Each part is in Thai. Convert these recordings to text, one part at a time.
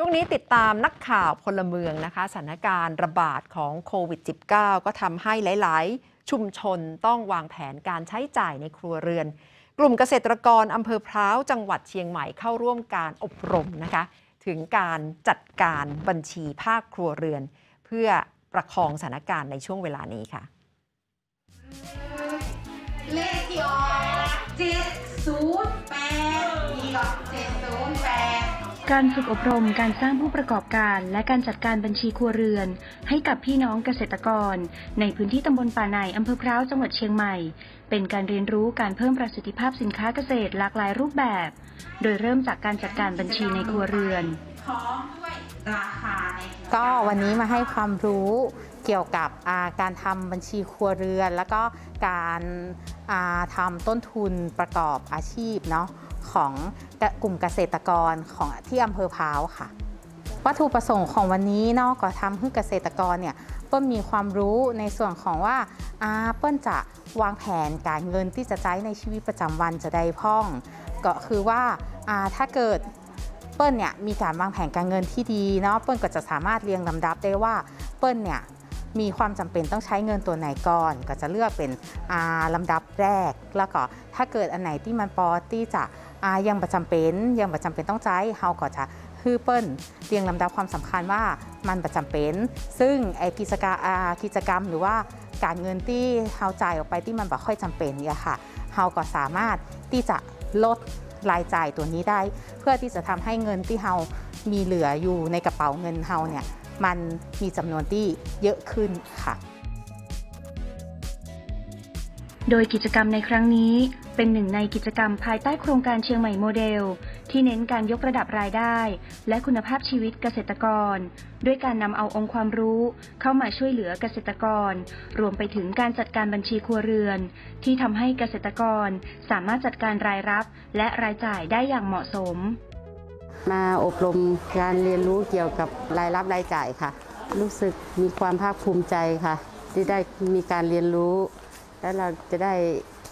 ช่วงนี้ติดตามนักข่าวพลเมืองนะคะสถานการณ์ระบาดของโควิด -19 ก็ทำให้หลาย ๆ ชุมชนต้องวางแผนการใช้จ่ายในครัวเรือน กลุ่มเกษตรกรอำเภอพร้าวจังหวัดเชียงใหม่เข้าร่วมการอบรมนะคะ ถึงการจัดการบัญชีภาคครัวเรือน เพื่อประคองสถานการณ์ในช่วงเวลานี้ค่ะเลขที่ออกเจ็ดศูนย์แปดนี่ก็เจ็ด การฝึกอบรมการสร้างผู้ประกอบการและการจัดการบัญชีครัวเรือน ให้กับพี่น้องเกษตรกร ในพื้นที่ตำบลป่าในอำเภอพร้าวจังหวัดเชียงใหม่ เป็นการเรียนรู้การเพิ่มประสิทธิภาพสินค้าเกษตรหลากหลายรูปแบบ โดยเริ่มจากการจัดการบัญชีในครัวเรือน ราคาในก็วันนี้มาให้ความรู้เกี่ยวกับการทำบัญชีครัวเรือน แล้วก็การาทำต้นทุนประกอบอาชีพเนาะของกลุ่มเกษตรกรของที่อำเภอพร้าวค่ะ วัตถุประสงค์ของวันนี้เนากทำให้เกษตรกรเนี่ยเปิ้ลมีความรู้ในส่วนของว่าอาเปิ้ลจะวางแผนการเงินที่จะใช้ในชีวิตประจำวันจะได้พ่อง ก็คือว่าอ่าถ้าเกิด เปิ้ลเนี่ยมีการวางแผนการเงินที่ดีเนาะเปิ้ลก็จะสามารถเรียงลำดับได้ว่าเปิ้ลเนี่ยมีความจำเป็นต้องใช้เงินตัวไหนก่อน ก็จะเลือกเป็นอ่าลำดับแรก แล้วก็ถ้าเกิดอันไหนที่มันปอที่จะอ่ายังประจำเป็นยังประจำเป็นต้องใช้เฮาก็จะคือเปิ้ลเรียงลำดับความสำคัญว่ามันประจำเป็น ซึ่งไอกิจกรรมกิจกรรมหรือว่าการเงินที่เฮาจ่ายออกไปที่มันบ่ค่อยจำเป็นเนี่ยค่ะเฮาก็สามารถที่จะลด รายจ่ายตัวนี้ได้ เพื่อที่จะทำให้เงินที่เฮามีเหลืออยู่ในกระเป๋าเงินเฮาเนี่ยมันมีจำนวนที่เยอะขึ้นค่ะ โดยกิจกรรมในครั้งนี้เป็นหนึ่งในกิจกรรมภายใต้โครงการเชียงใหม่โมเดล ที่เน้นการยกระดับรายได้ และคุณภาพชีวิตเกษตรกร ด้วยการนำเอาองค์ความรู้เข้ามาช่วยเหลือเกษตรกร รวมไปถึงการจัดการบัญชีครัวเรือน ที่ทำให้เกษตรกรสามารถจัดการรายรับ และรายจ่ายได้อย่างเหมาะสม มาอบรมการเรียนรู้เกี่ยวกับรายรับรายจ่ายค่ะ รู้สึกมีความภาคภูมิใจค่ะ ที่ได้มีการเรียนรู้ แล้วเราจะได้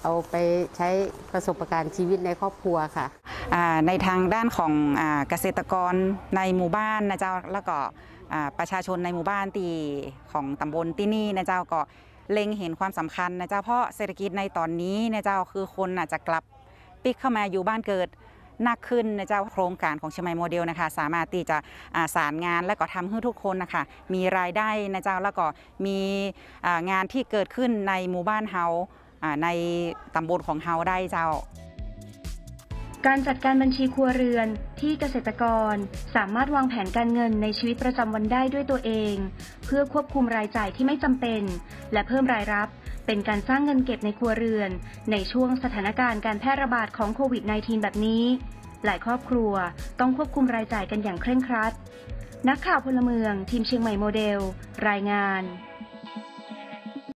เอาไปใช้ประสบการณ์ชีวิตในครอบครัวค่ะในทางด้านของเกษตรกรในหมู่บ้านนะเจ้าแล้วก็ประชาชนในหมู่บ้านตีของตำบลที่นี่นะเจ้าก็เล็งเห็นความสำคัญนะเจ้าเพราะเศรษฐกิจในตอนนี้นะเจ้าคือคนอาจจะกลับปิกเข้ามาอยู่บ้านเกิดหนักขึ้นนะเจ้าโครงการของเชียงใหม่โมเดลนะคะ สามารถที่จะาสารงานและก็ทำให้ทุกคนนะคะมีรายได้นะเจ้าแล้วก็มีงานที่เกิดขึ้นในหมู่บ้านเฮา ในตำบลของเฮาได้เจ้า การจัดการบัญชีครัวเรือนที่เกษตรกรสามารถวางแผนการเงินในชีวิตประจำวันได้ด้วยตัวเอง เพื่อควบคุมรายจ่ายที่ไม่จำเป็น และเพิ่มรายรับ เป็นการสร้างเงินเก็บในครัวเรือน ในช่วงสถานการณ์การแพร่ระบาดของโควิด -19 แบบนี้ หลายครอบครัวต้องควบคุมรายจ่ายกันอย่างเคร่งครัด นักข่าวพลเมือง ทีมเชียงใหม่โมเดล รายงาน